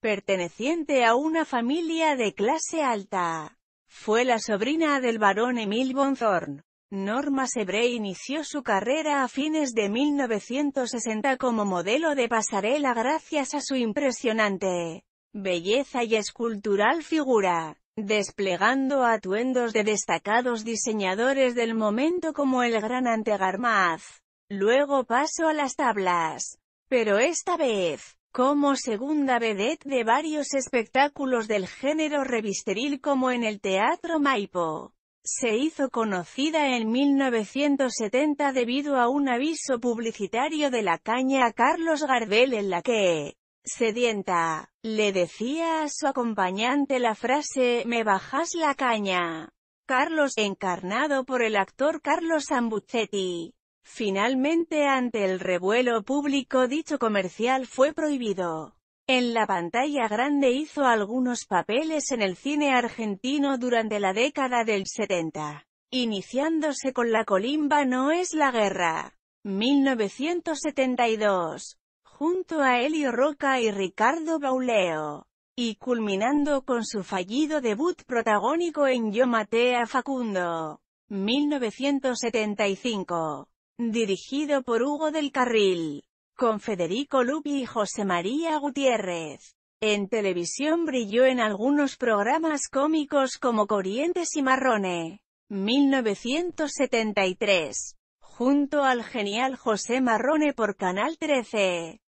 perteneciente a una familia de clase alta. Fue la sobrina del barón Emil von. Norma Sebre inició su carrera a fines de 1960 como modelo de pasarela gracias a su impresionante belleza y escultural figura, desplegando atuendos de destacados diseñadores del momento como el gran Antegarmaz. Luego pasó a las tablas. Pero esta vez, como segunda vedette de varios espectáculos del género revisteril como en el Teatro Maipo. Se hizo conocida en 1970 debido a un aviso publicitario de la caña a Carlos Gardel en la que, sedienta, le decía a su acompañante la frase, me bajas la caña. Carlos, encarnado por el actor Carlos Ambuchetti. Finalmente ante el revuelo público dicho comercial fue prohibido. En la pantalla grande hizo algunos papeles en el cine argentino durante la década del 70, iniciándose con La colimba no es la guerra, 1972, junto a Elio Roca y Ricardo Bauleo, y culminando con su fallido debut protagónico en Yo maté a Facundo, 1975, dirigido por Hugo del Carril con Federico Lupi y José María Gutiérrez. En televisión brilló en algunos programas cómicos como Corrientes y Marrone. 1973. Junto al genial José Marrone por Canal 13.